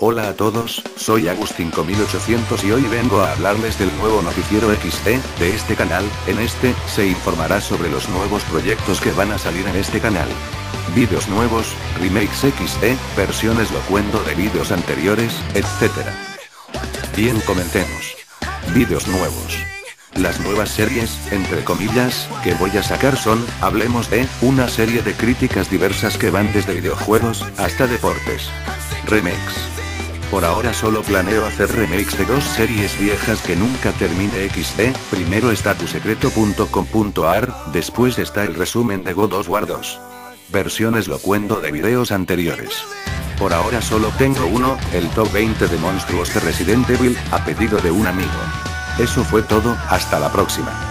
Hola a todos, soy Agustín1800 y hoy vengo a hablarles del nuevo noticiero XD, de este canal, en este, se informará sobre los nuevos proyectos que van a salir en este canal. Vídeos nuevos, remakes XD, versiones locuendo de vídeos anteriores, etc. Bien comentemos. Vídeos nuevos. Las nuevas series, entre comillas, que voy a sacar son, hablemos de, una serie de críticas diversas que van desde videojuegos, hasta deportes. Remakes. Por ahora solo planeo hacer remakes de dos series viejas que nunca termine XD, primero está tusecreto.com.ar, después está el resumen de God of War 2. Versiones locuendo de videos anteriores. Por ahora solo tengo uno, el top 20 de monstruos de Resident Evil, a pedido de un amigo. Eso fue todo, hasta la próxima.